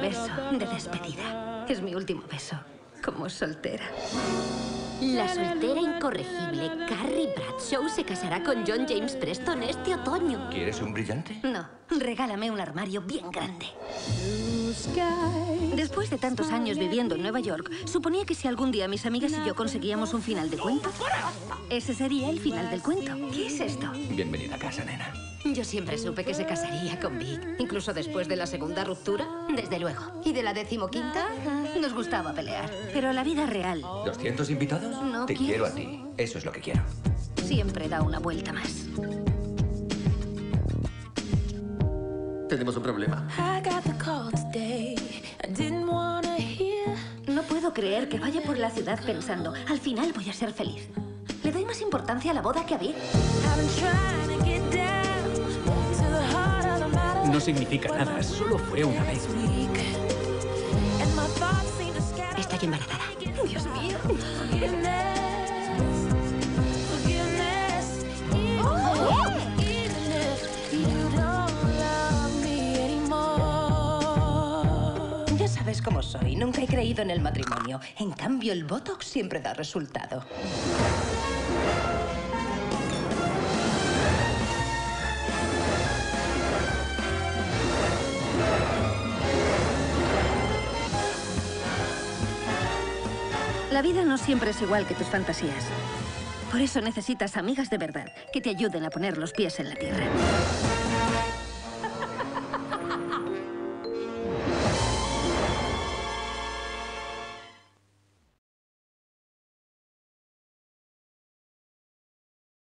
beso de despedida. Es mi último beso como soltera. La soltera incorregible Carrie Bradshaw se casará con John James Preston este otoño. ¿Quieres un brillante? No, regálame un armario bien grande. Después de tantos años viviendo en Nueva York, suponía que si algún día mis amigas y yo conseguíamos un final de cuento, ese sería el final del cuento. ¿Qué es esto? Bienvenida a casa, nena. Yo siempre supe que se casaría con Vic, incluso después de la segunda ruptura, desde luego. ¿Y de la decimoquinta? Nos gustaba pelear, pero la vida real ¿200 invitados? No Te quiero. quiero a ti. Eso es lo que quiero. siempre da una vuelta más. Tenemos un problema. I got the call today. I didn't wanna hear. No puedo creer que vaya por la ciudad pensando, al final voy a ser feliz. Le doy más importancia a la boda que a Vic. No significa nada, solo fue una vez. Estoy embarazada. Dios mío. Ya sabes cómo soy, nunca he creído en el matrimonio. En cambio, el Botox siempre da resultado. La vida no siempre es igual que tus fantasías. Por eso necesitas amigas de verdad que te ayuden a poner los pies en la tierra.